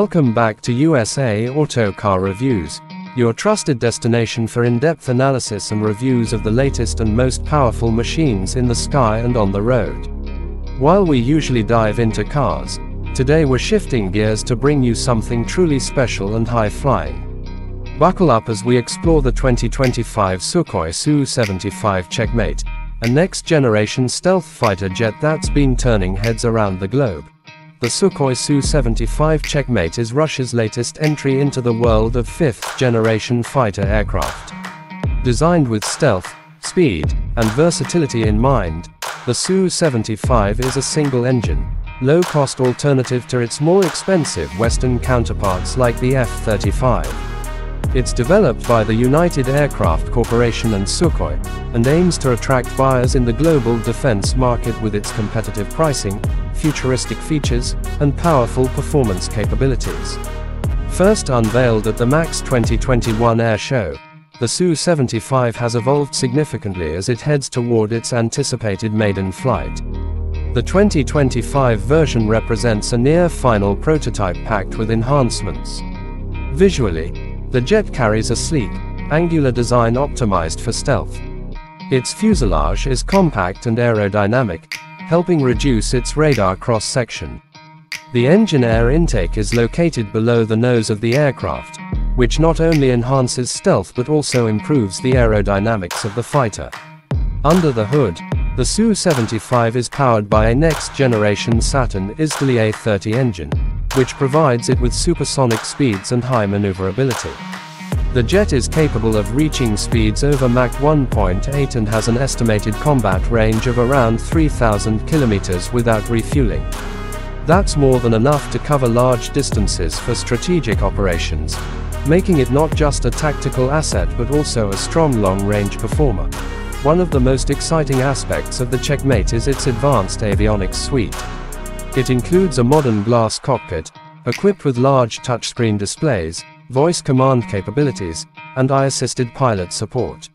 Welcome back to USA Auto Car Reviews, your trusted destination for in-depth analysis and reviews of the latest and most powerful machines in the sky and on the road. While we usually dive into cars, today we're shifting gears to bring you something truly special and high-flying. Buckle up as we explore the 2025 Sukhoi Su-75 Checkmate, a next-generation stealth fighter jet that's been turning heads around the globe. The Sukhoi Su-75 Checkmate is Russia's latest entry into the world of fifth-generation fighter aircraft. Designed with stealth, speed, and versatility in mind, the Su-75 is a single-engine, low-cost alternative to its more expensive Western counterparts like the F-35. It's developed by the United Aircraft Corporation and Sukhoi, and aims to attract buyers in the global defense market with its competitive pricing, futuristic features, and powerful performance capabilities. First unveiled at the MAKS 2021 Air Show, the Su-75 has evolved significantly as it heads toward its anticipated maiden flight. The 2025 version represents a near-final prototype packed with enhancements. Visually, the jet carries a sleek, angular design optimized for stealth. Its fuselage is compact and aerodynamic, helping reduce its radar cross-section. The engine air intake is located below the nose of the aircraft, which not only enhances stealth but also improves the aerodynamics of the fighter. Under the hood, the Su-75 is powered by a next-generation Saturn Izdeliye 30 engine, which provides it with supersonic speeds and high maneuverability. The jet is capable of reaching speeds over Mach 1.8 and has an estimated combat range of around 3,000 kilometers without refueling. That's more than enough to cover large distances for strategic operations, making it not just a tactical asset but also a strong long-range performer. One of the most exciting aspects of the Checkmate is its advanced avionics suite. It includes a modern glass cockpit, equipped with large touchscreen displays, voice command capabilities, and AI-assisted pilot support.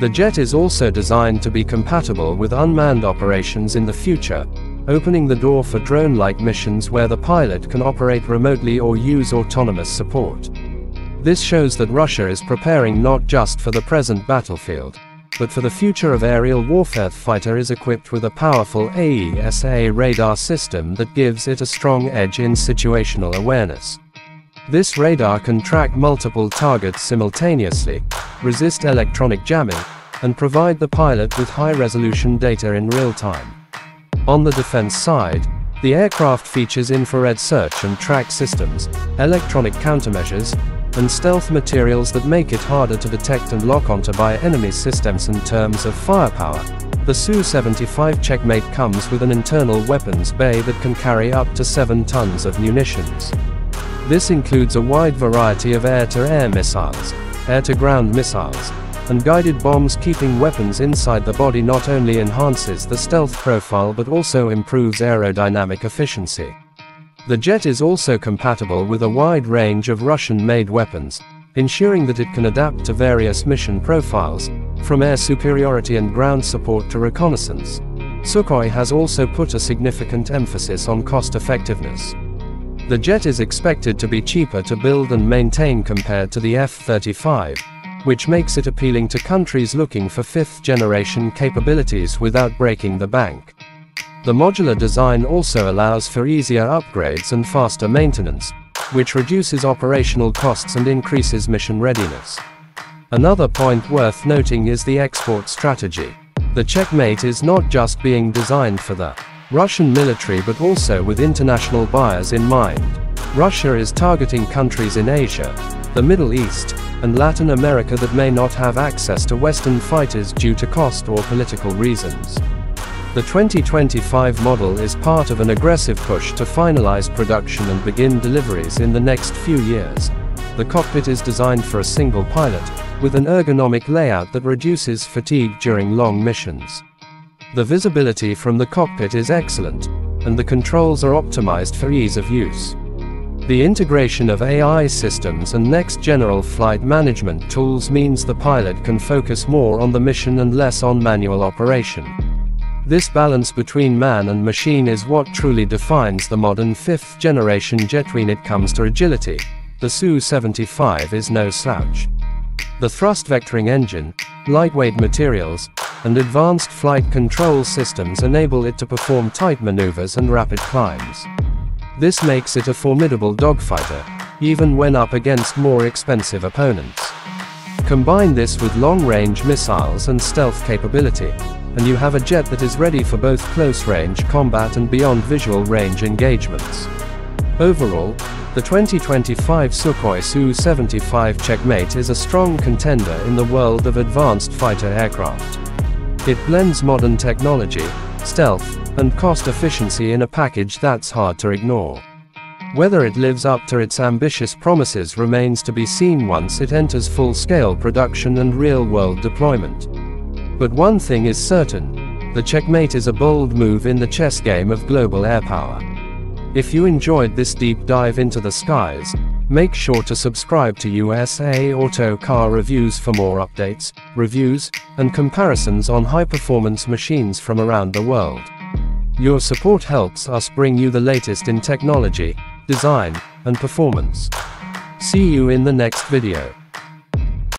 The jet is also designed to be compatible with unmanned operations in the future, opening the door for drone-like missions where the pilot can operate remotely or use autonomous support. This shows that Russia is preparing not just for the present battlefield, but for the future of aerial warfare. The fighter is equipped with a powerful AESA radar system that gives it a strong edge in situational awareness. This radar can track multiple targets simultaneously, resist electronic jamming, and provide the pilot with high-resolution data in real time. On the defense side, the aircraft features infrared search and track systems, electronic countermeasures, and stealth materials that make it harder to detect and lock onto by enemy systems in terms of firepower. The Su-75 Checkmate comes with an internal weapons bay that can carry up to 7 tons of munitions. This includes a wide variety of air-to-air missiles, air-to-ground missiles, and guided bombs keeping weapons inside the body not only enhances the stealth profile but also improves aerodynamic efficiency. The jet is also compatible with a wide range of Russian-made weapons, ensuring that it can adapt to various mission profiles, from air superiority and ground support to reconnaissance. Sukhoi has also put a significant emphasis on cost-effectiveness. The jet is expected to be cheaper to build and maintain compared to the F-35, which makes it appealing to countries looking for fifth-generation capabilities without breaking the bank. The modular design also allows for easier upgrades and faster maintenance, which reduces operational costs and increases mission readiness. Another point worth noting is the export strategy. The Checkmate is not just being designed for the Russian military but also with international buyers in mind. Russia is targeting countries in Asia, the Middle East, and Latin America that may not have access to Western fighters due to cost or political reasons. The 2025 model is part of an aggressive push to finalize production and begin deliveries in the next few years. The cockpit is designed for a single pilot, with an ergonomic layout that reduces fatigue during long missions. The visibility from the cockpit is excellent, and the controls are optimized for ease of use. The integration of AI systems and next general flight management tools means the pilot can focus more on the mission and less on manual operation. This balance between man and machine is what truly defines the modern fifth generation jet when it comes to agility. The Su-75 is no slouch. The thrust vectoring engine, lightweight materials, and advanced flight control systems enable it to perform tight maneuvers and rapid climbs. This makes it a formidable dogfighter, even when up against more expensive opponents. Combine this with long-range missiles and stealth capability, and you have a jet that is ready for both close-range combat and beyond visual range engagements. Overall, the 2025 Sukhoi Su-75 Checkmate is a strong contender in the world of advanced fighter aircraft. It blends modern technology, stealth, and cost efficiency in a package that's hard to ignore. Whether it lives up to its ambitious promises remains to be seen once it enters full-scale production and real-world deployment. But one thing is certain, the checkmate is a bold move in the chess game of global air power. If you enjoyed this deep dive into the skies, make sure to subscribe to USA Auto Car Reviews for more updates, reviews, and comparisons on high-performance machines from around the world. Your support helps us bring you the latest in technology, design, and performance. See you in the next video.